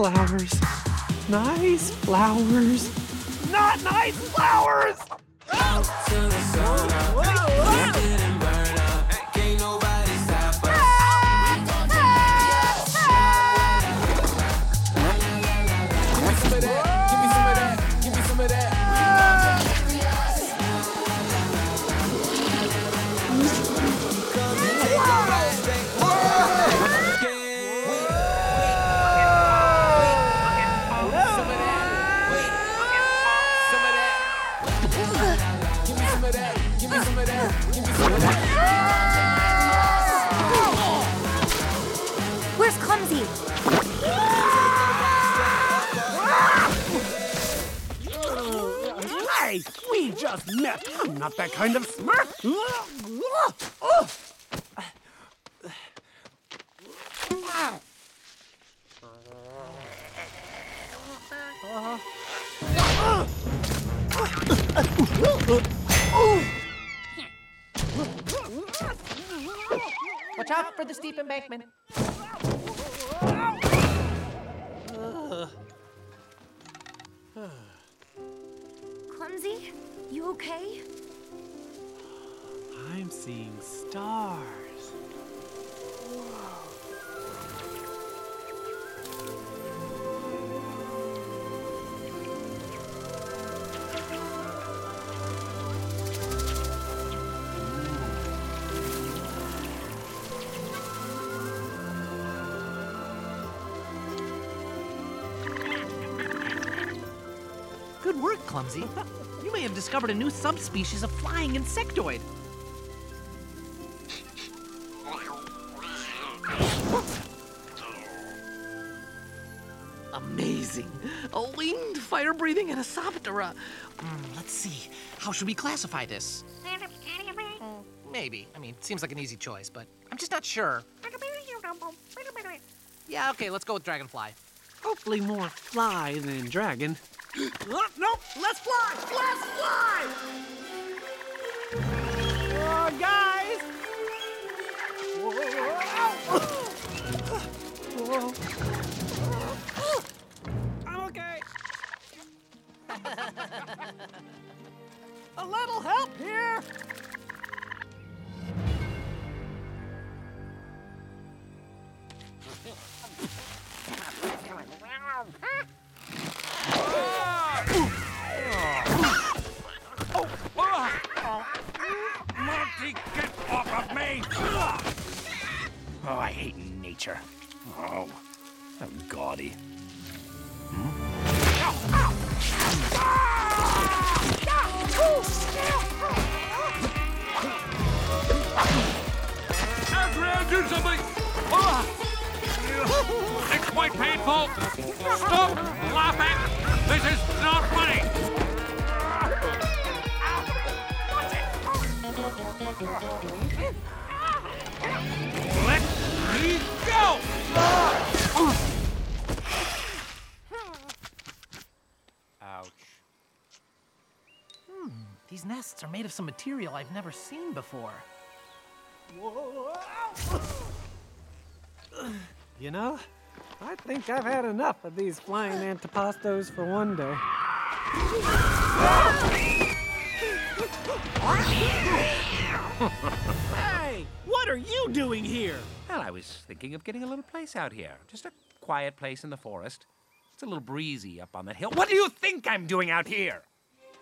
flowers. Nice flowers. Not nice flowers! Hey, we just met. I'm not that kind of smurf. Watch out for the steep embankment. Clumsy? You okay? I'm seeing stars. Good work, Clumsy. You may have discovered a new subspecies of flying insectoid. Amazing. A winged, fire breathing Anisoptera. Mm, let's see. How should we classify this? Maybe. I mean, seems like an easy choice, but I'm just not sure. Yeah, okay, let's go with Dragonfly. Hopefully more fly than dragon. Oh, nope, let's fly! Let's fly! Oh, guys! I'm okay. A little help here! nature. Oh, so gaudy. Adrian, do something! Ah! It's quite painful! Stop laughing! This is not funny! Let me go! Ouch. Hmm, These nests are made of some material I've never seen before. You know, I think I've had enough of these flying antipastos for one day. Hey, what are you doing here? Well, I was thinking of getting a little place out here. Just a quiet place in the forest. It's a little breezy up on that hill. What do you think I'm doing out here?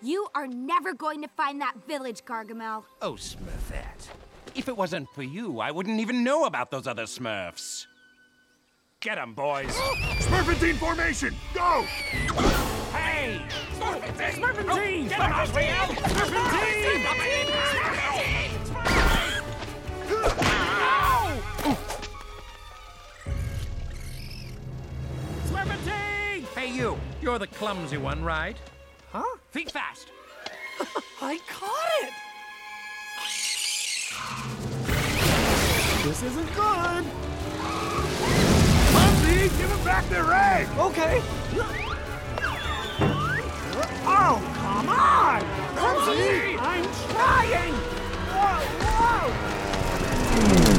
You are never going to find that village, Gargamel. Oh, Smurfette. If it wasn't for you, I wouldn't even know about those other Smurfs. Get 'em, boys. Serpentine formation! Go! hey! Serpentine! Oh, get 'em, Azrael! Serpentine! Hey, you. You're the clumsy one, right? Huh? Feet fast. I caught it! This isn't good. Clumsy, give them back their egg! Okay. Oh, come on! Clumsy! I'm trying! Whoa, whoa!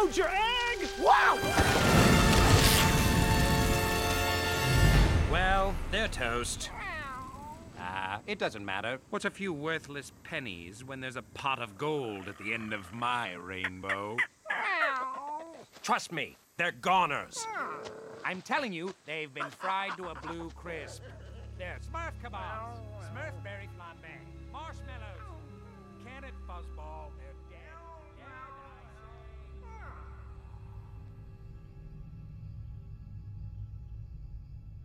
Wow! Well, they're toast. Ah, it doesn't matter. What's a few worthless pennies when there's a pot of gold at the end of my rainbow? Trust me, they're goners. I'm telling you, they've been fried to a blue crisp. They're Smurf kebabs, Smurf berry flambe, marshmallows, carrot fuzzball.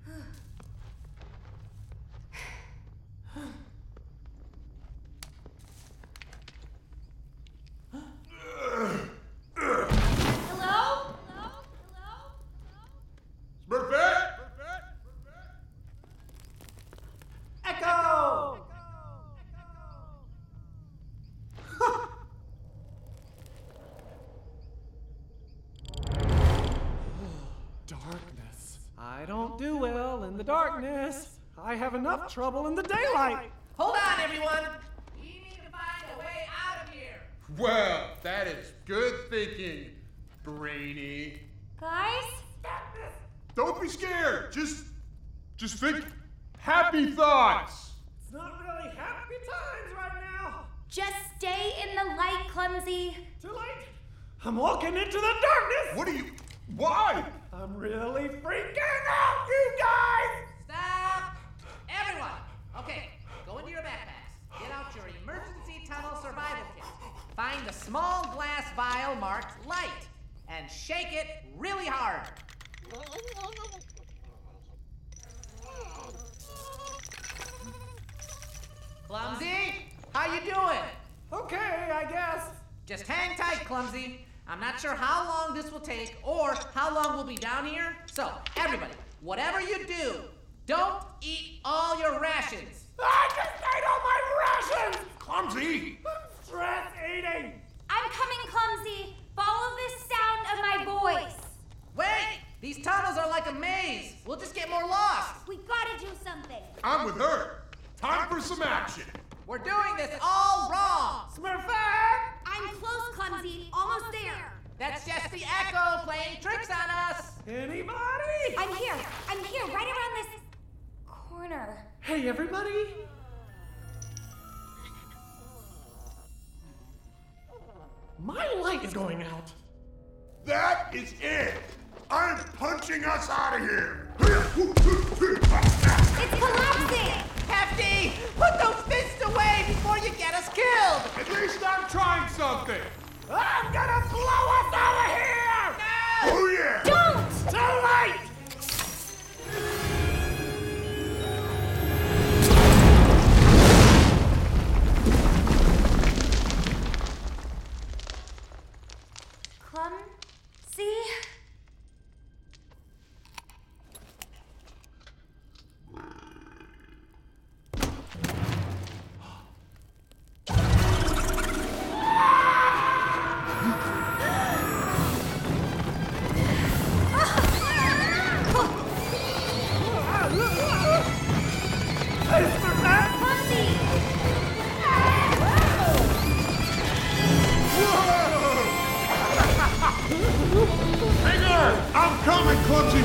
Huh. I don't do well in the darkness. I have enough trouble in the daylight. Hold on, everyone. We need to find a way out of here. Well, that is good thinking, Brainy. Guys? Don't be scared. Just, just think happy thoughts. It's not really happy times right now. Just stay in the light, Clumsy. Too late. I'm walking into the darkness. What are you? Why? I'm really freaking out, you guys. Stop! Everyone! Okay, go into your backpacks. Get out your emergency tunnel survival kit. Find the small glass vial marked light and shake it really hard. Clumsy, how you doing? Okay, I guess. Just hang tight, Clumsy. I'm not sure how long this will take or how long we'll be down here. So, everybody, whatever you do, don't eat all your rations. I just ate all my rations. Clumsy. Stress eating. I'm coming, Clumsy. Follow the sound of my voice. Wait! These tunnels are like a maze. We'll just get more lost. We gotta do something. I'm with her. Time for some action. We're doing this all wrong. Smurfette. I'm close, Clumsy. Almost there. That's just the echo playing tricks on us. Anybody? I'm here. I'm here, right around this corner. Hey, everybody. My light is going out. That is it. I'm punching us out of here. clutching